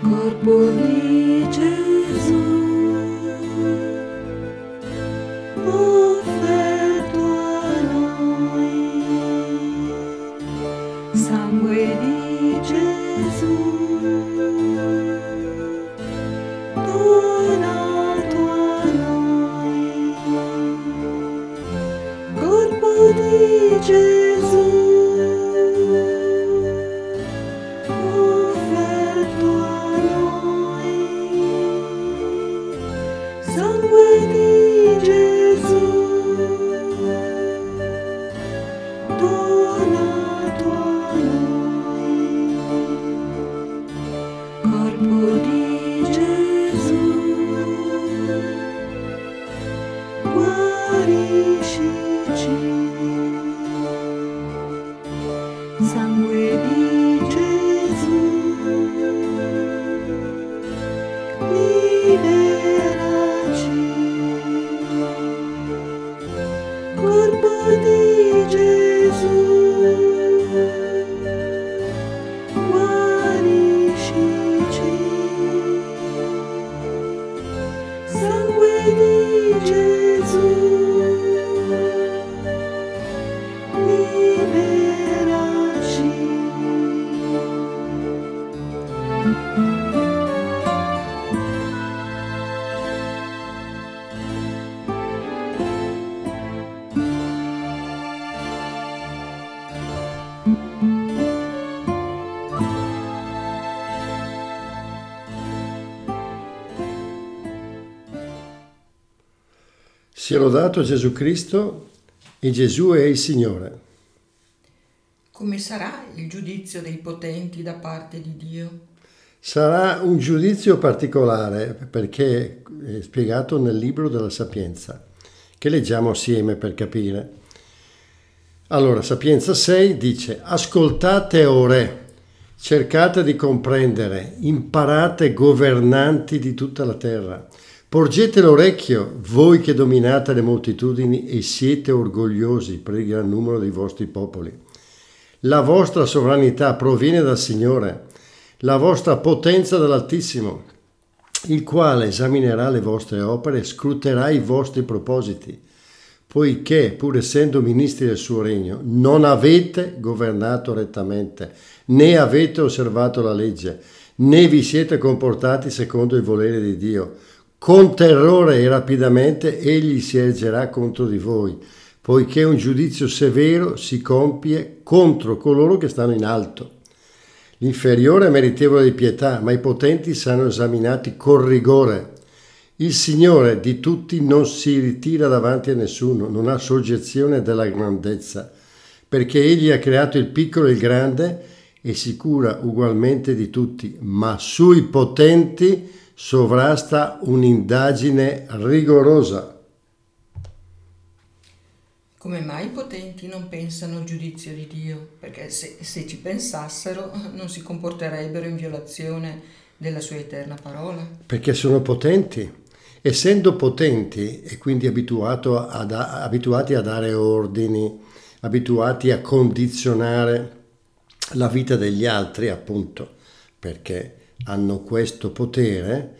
corpo di Gesù, Sangue di Gesù, Sia lodato Gesù Cristo e Gesù è il Signore. Come sarà il giudizio dei potenti da parte di Dio? Sarà un giudizio particolare perché è spiegato nel libro della Sapienza, che leggiamo assieme per capire. Allora, Sapienza 6 dice, ascoltate o re, cercate di comprendere, imparate governanti di tutta la terra. Porgete l'orecchio, voi che dominate le moltitudini e siete orgogliosi per il gran numero dei vostri popoli. La vostra sovranità proviene dal Signore, la vostra potenza dall'Altissimo, il quale esaminerà le vostre opere e scruterà i vostri propositi, poiché, pur essendo ministri del suo regno, non avete governato rettamente, né avete osservato la legge, né vi siete comportati secondo il volere di Dio. Con terrore e rapidamente egli si ergerà contro di voi, poiché un giudizio severo si compie contro coloro che stanno in alto. L'inferiore è meritevole di pietà, ma i potenti saranno esaminati con rigore. Il Signore di tutti non si ritira davanti a nessuno, non ha soggezione della grandezza, perché egli ha creato il piccolo e il grande e si cura ugualmente di tutti, ma sui potenti sovrasta un'indagine rigorosa. Come mai i potenti non pensano al giudizio di Dio? Perché se, se ci pensassero non si comporterebbero in violazione della sua eterna parola. Perché sono potenti. Essendo potenti e quindi abituato ad, abituati a dare ordini, abituati a condizionare la vita degli altri, appunto, perché hanno questo potere,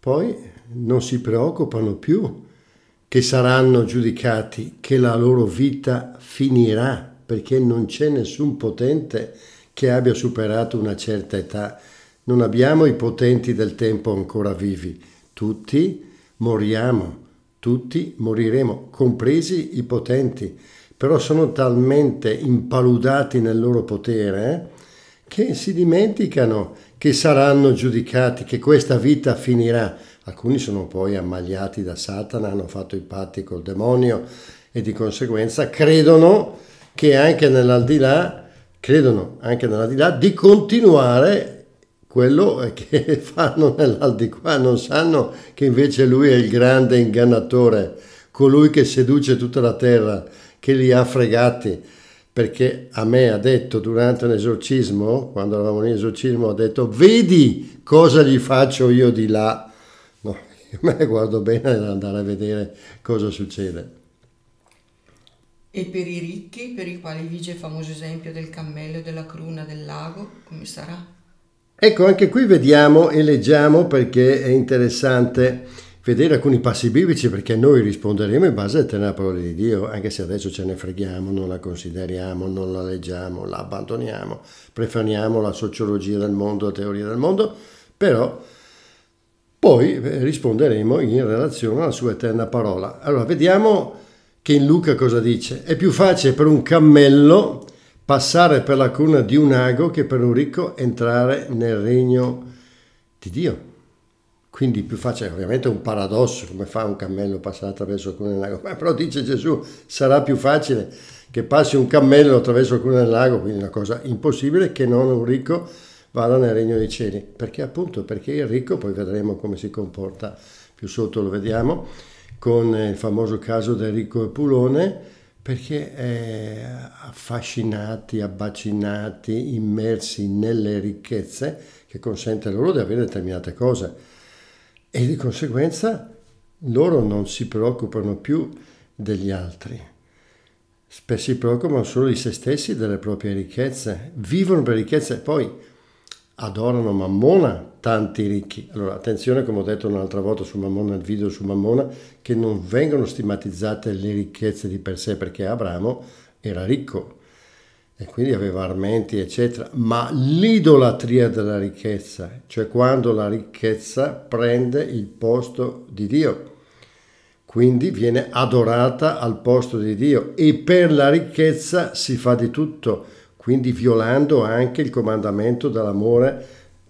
poi non si preoccupano più che saranno giudicati, che la loro vita finirà, perché non c'è nessun potente che abbia superato una certa età. Non abbiamo i potenti del tempo ancora vivi. Tutti moriamo, tutti moriremo, compresi i potenti, però sono talmente impaludati nel loro potere eh, che si dimenticano che saranno giudicati, che questa vita finirà. Alcuni sono poi ammagliati da Satana, hanno fatto i patti col demonio e di conseguenza credono che anche nell'aldilà, credono anche nell'aldilà di continuare quello che fanno nell'aldilà, non sanno che invece lui è il grande ingannatore, colui che seduce tutta la terra, che li ha fregati perché a me ha detto durante un esorcismo, quando eravamo in esorcismo, ha detto vedi cosa gli faccio io di là. No, io me guardo bene ad andare a vedere cosa succede. E per i ricchi, per i quali vige il famoso esempio del cammello e della cruna del lago, come sarà? Ecco, anche qui vediamo e leggiamo perché è interessante vedere alcuni passi biblici perché noi risponderemo in base all'eterna parola di Dio, anche se adesso ce ne freghiamo, non la consideriamo, non la leggiamo, la abbandoniamo, preferiamo la sociologia del mondo, la teoria del mondo, però poi risponderemo in relazione alla sua eterna parola. Allora, vediamo che in Luca cosa dice. È più facile per un cammello passare per la cuna di un ago che per un ricco entrare nel regno di Dio. Quindi più facile, ovviamente è un paradosso, come fa un cammello passare attraverso il cuna del lago, ma però dice Gesù, sarà più facile che passi un cammello attraverso il cuna del lago, quindi una cosa impossibile, che non un ricco vada nel regno dei cieli. Perché appunto? Perché il ricco, poi vedremo come si comporta, più sotto lo vediamo, con il famoso caso del ricco Epulone, perché è affascinati, abbacinati, immersi nelle ricchezze che consente loro di avere determinate cose e di conseguenza loro non si preoccupano più degli altri. Spesso si preoccupano solo di se stessi, delle proprie ricchezze, vivono per ricchezze, poi adorano Mammona, tanti ricchi. Allora, attenzione, come ho detto un'altra volta su Mammona, nel video su Mammona, che non vengono stigmatizzate le ricchezze di per sé, perché Abramo era ricco e quindi aveva armenti, eccetera, ma l'idolatria della ricchezza, cioè quando la ricchezza prende il posto di Dio, quindi viene adorata al posto di Dio. E per la ricchezza si fa di tutto quindi violando anche il comandamento dell'amore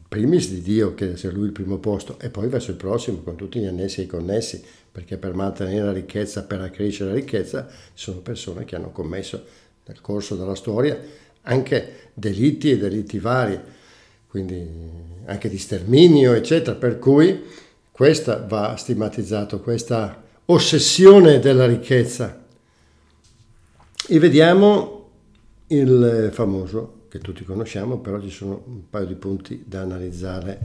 primis di Dio, che sia lui il primo posto, e poi verso il prossimo, con tutti gli annessi e i connessi, perché per mantenere la ricchezza, per accrescere la ricchezza, sono persone che hanno commesso nel corso della storia anche delitti e delitti vari, quindi anche di sterminio, eccetera, per cui questa va stigmatizzato, questa ossessione della ricchezza. E vediamo il famoso, che tutti conosciamo, però ci sono un paio di punti da analizzare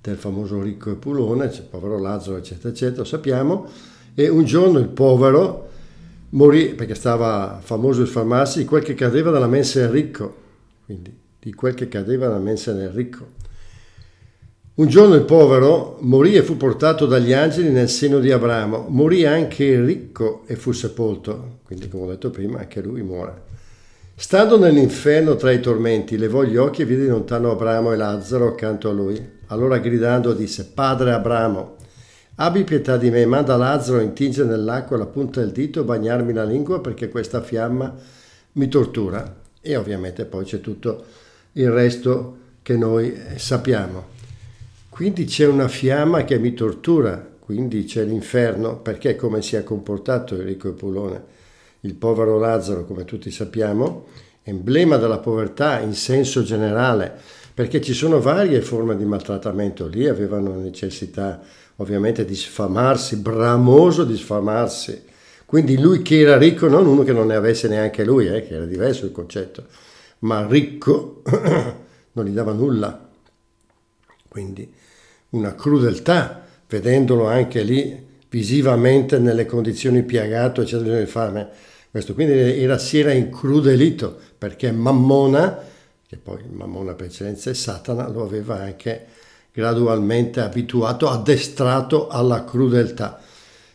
del famoso ricco e pulone, c'è il povero Lazzaro, eccetera, eccetera, sappiamo. E un giorno il povero morì perché stava famoso il farmarsi di quel che cadeva dalla mensa del ricco, quindi di quel che cadeva dalla mensa del ricco. Un giorno il povero morì e fu portato dagli angeli nel seno di Abramo. Morì anche il ricco e fu sepolto, quindi come ho detto prima anche lui muore. Stando nell'inferno tra i tormenti, levò gli occhi e vide lontano Abramo e Lazzaro accanto a lui. Allora gridando disse, Padre Abramo, abbi pietà di me, manda Lazzaro a intingere nell'acqua la punta del dito e bagnarmi la lingua perché questa fiamma mi tortura. E ovviamente poi c'è tutto il resto che noi sappiamo. Quindi c'è una fiamma che mi tortura, quindi c'è l'inferno, perché come si è comportato Enrico Epulone il povero Lazzaro, come tutti sappiamo, emblema della povertà in senso generale, perché ci sono varie forme di maltrattamento. Lì avevano necessità ovviamente di sfamarsi, bramoso di sfamarsi. Quindi lui che era ricco, non uno che non ne avesse neanche lui, eh, che era diverso il concetto, ma ricco non gli dava nulla. Quindi una crudeltà, vedendolo anche lì visivamente nelle condizioni piagato, eccetera, di fame. Questo quindi era, si era incrudelito perché Mammona, che poi Mammona per eccellenza è Satana, lo aveva anche gradualmente abituato, addestrato alla crudeltà.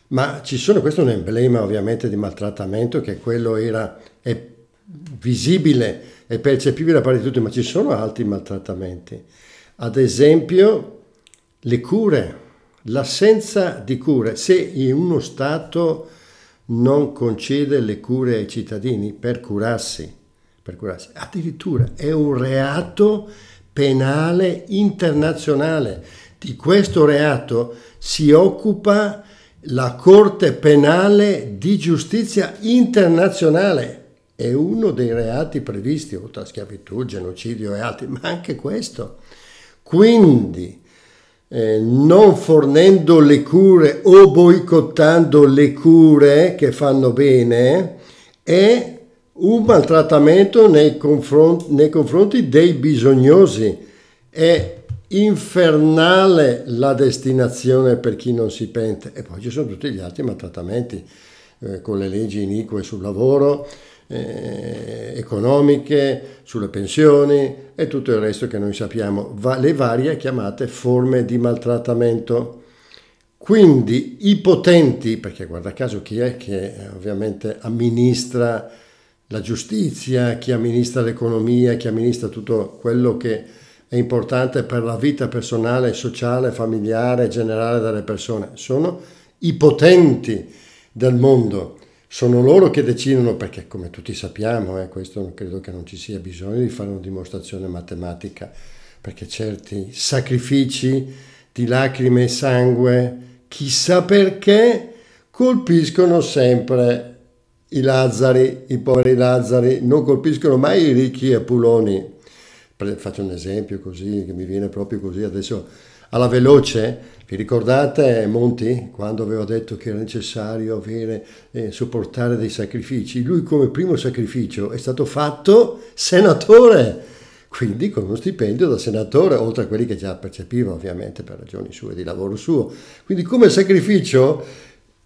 Ma ci sono, questo è un emblema ovviamente di maltrattamento, che quello era, visibile e percepibile da parte di tutti, ma ci sono altri maltrattamenti. Ad esempio le cure, l'assenza di cure. Se in uno Stato non concede le cure ai cittadini per curarsi, per curarsi. Addirittura è un reato penale internazionale. Di questo reato si occupa la Corte Penale di Giustizia Internazionale. È uno dei reati previsti, oltre a schiavitù, genocidio e altri, ma anche questo. Quindi eh, non fornendo le cure o boicottando le cure che fanno bene è un maltrattamento nei, confront- nei confronti dei bisognosi. È infernale la destinazione per chi non si pente e poi ci sono tutti gli altri maltrattamenti eh, con le leggi inique sul lavoro, eh, economiche, sulle pensioni e tutto il resto che noi sappiamo, va, le varie chiamate forme di maltrattamento. Quindi i potenti, perché guarda caso chi è che eh, ovviamente amministra la giustizia, chi amministra l'economia, chi amministra tutto quello che è importante per la vita personale, sociale, familiare, generale delle persone, sono i potenti del mondo. Sono loro che decidono, perché come tutti sappiamo, eh, questo credo che non ci sia bisogno di fare una dimostrazione matematica, perché certi sacrifici di lacrime e sangue, chissà perché, colpiscono sempre i Lazzari, i poveri Lazzari, non colpiscono mai i ricchi e puloni. Faccio un esempio così, che mi viene proprio così adesso alla veloce. Vi ricordate Monti quando aveva detto che era necessario avere, eh, sopportare dei sacrifici? Lui come primo sacrificio è stato fatto senatore, quindi con uno stipendio da senatore, oltre a quelli che già percepiva ovviamente per ragioni sue di lavoro suo. Quindi come sacrificio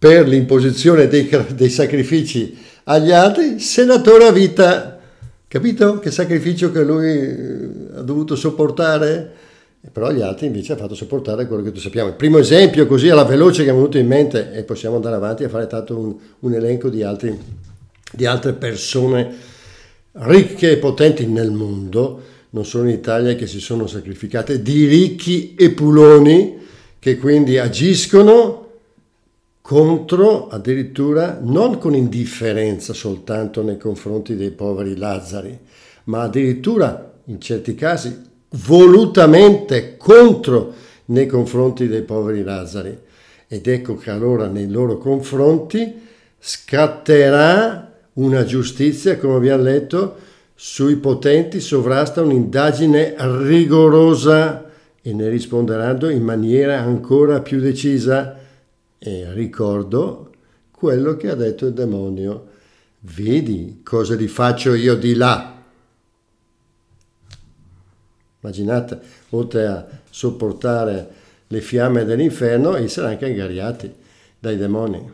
per l'imposizione dei, dei sacrifici agli altri, senatore a vita. Capito che sacrificio che lui eh, ha dovuto sopportare? Però agli altri invece ha fatto sopportare quello che tu sappiamo. Il primo esempio così alla veloce che è venuto in mente, e possiamo andare avanti a fare tanto un, un elenco di, altri, di altre persone ricche e potenti nel mondo, non solo in Italia, che si sono sacrificate, di ricchi e puloni che quindi agiscono contro addirittura non con indifferenza soltanto nei confronti dei poveri Lazzari, ma addirittura in certi casi volutamente contro nei confronti dei poveri Lazzari. Ed ecco che allora nei loro confronti scatterà una giustizia, come abbiamo letto, sui potenti sovrasta un'indagine rigorosa e ne risponderanno in maniera ancora più decisa e ricordo quello che ha detto il demonio. Vedi cosa gli faccio io di là. Immaginate, oltre a sopportare le fiamme dell'inferno, essere anche ingariati dai demoni.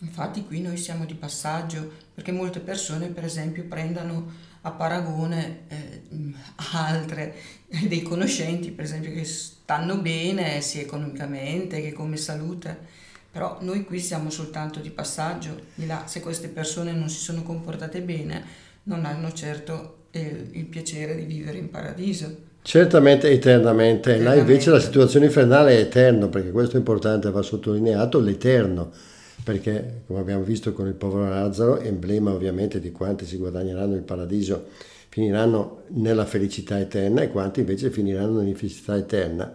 Infatti qui noi siamo di passaggio perché molte persone per esempio prendano a paragone eh, altre, dei conoscenti per esempio che stanno bene sia economicamente che come salute, però noi qui siamo soltanto di passaggio, di là se queste persone non si sono comportate bene non hanno certo il, il piacere di vivere in paradiso. Certamente eternamente. eternamente, là invece la situazione infernale è eterna, perché questo è importante, va sottolineato, l'eterno perché come abbiamo visto con il povero Lazzaro, emblema ovviamente di quanti si guadagneranno il paradiso, finiranno nella felicità eterna e quanti invece finiranno nell'infelicità eterna.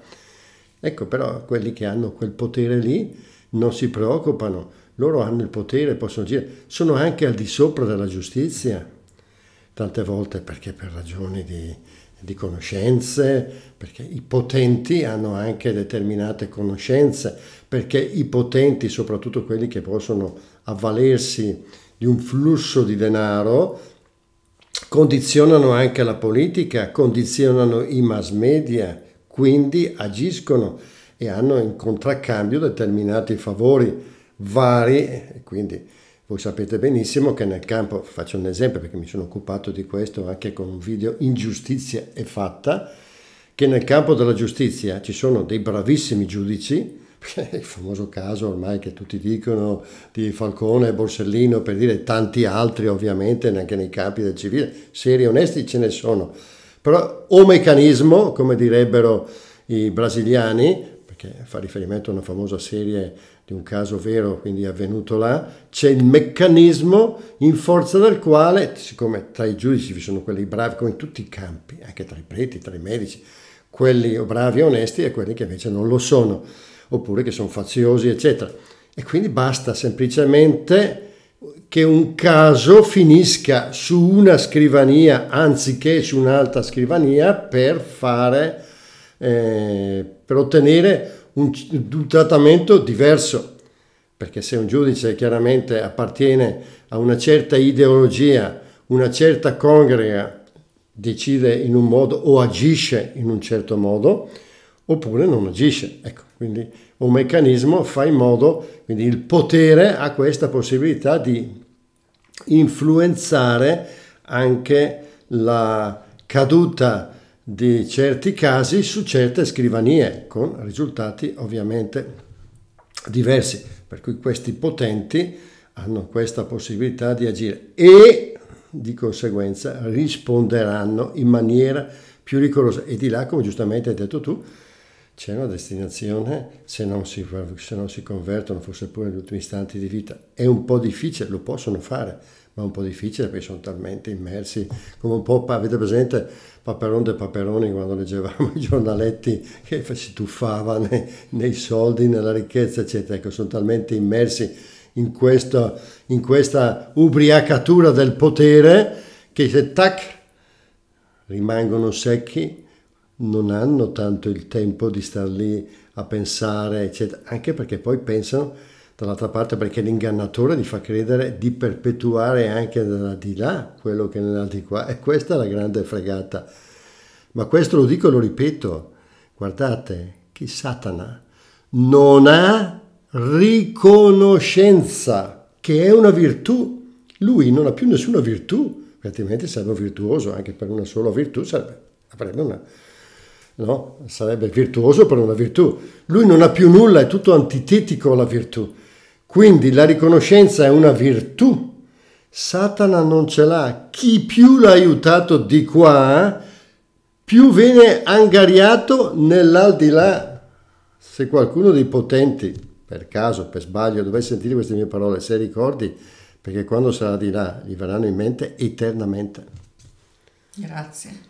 Ecco però quelli che hanno quel potere lì non si preoccupano, loro hanno il potere, possono agire, sono anche al di sopra della giustizia, tante volte perché per ragioni di, di conoscenze, perché i potenti hanno anche determinate conoscenze, perché i potenti, soprattutto quelli che possono avvalersi di un flusso di denaro, condizionano anche la politica, condizionano i mass media, quindi agiscono e hanno in contraccambio determinati favori vari, quindi voi sapete benissimo che nel campo, faccio un esempio perché mi sono occupato di questo anche con un video, Ingiustizia è fatta, che nel campo della giustizia ci sono dei bravissimi giudici, il famoso caso ormai che tutti dicono di Falcone e Borsellino, per dire tanti altri ovviamente, anche nei campi del civile, seri e onesti ce ne sono, però o meccanismo, come direbbero i brasiliani, perché fa riferimento a una famosa serie di un caso vero, quindi avvenuto là, c'è il meccanismo in forza del quale, siccome tra i giudici vi sono quelli bravi, come in tutti i campi, anche tra i preti, tra i medici, quelli bravi e onesti e quelli che invece non lo sono, oppure che sono faziosi, eccetera. E quindi basta semplicemente che un caso finisca su una scrivania anziché su un'altra scrivania per fare, eh, per ottenere un, un trattamento diverso, perché se un giudice chiaramente appartiene a una certa ideologia, una certa congrega, decide in un modo o agisce in un certo modo, oppure non agisce. Ecco, quindi un meccanismo fa in modo, quindi il potere ha questa possibilità di influenzare anche la caduta di certi casi su certe scrivanie, con risultati ovviamente diversi. Per cui questi potenti hanno questa possibilità di agire e di conseguenza risponderanno in maniera più rigorosa. E di là, come giustamente hai detto tu, c'è una destinazione se non, si, se non si convertono, forse pure negli ultimi istanti di vita. È un po' difficile, lo possono fare, ma è un po' difficile perché sono talmente immersi, come un po', avete presente Paperon de Paperoni quando leggevamo i giornaletti che si tuffava nei, nei soldi, nella ricchezza, eccetera, ecco, sono talmente immersi in, questo, in questa ubriacatura del potere che se tac rimangono secchi non hanno tanto il tempo di star lì a pensare, eccetera, anche perché poi pensano dall'altra parte perché l'ingannatore gli fa credere di perpetuare anche di là quello che nella di qua. E questa è la grande fregata. Ma questo lo dico e lo ripeto. Guardate che Satana non ha riconoscenza che è una virtù. Lui non ha più nessuna virtù altrimenti sarebbe virtuoso anche per una sola virtù sarebbe, avrebbe una no? sarebbe virtuoso per una virtù lui non ha più nulla è tutto antitetico alla virtù quindi la riconoscenza è una virtù. Satana non ce l'ha. Chi più l'ha aiutato di qua, più viene angariato nell'aldilà. Se qualcuno dei potenti, per caso, per sbaglio, dovesse sentire queste mie parole, se ricordi, perché quando sarà di là gli verranno in mente eternamente. Grazie.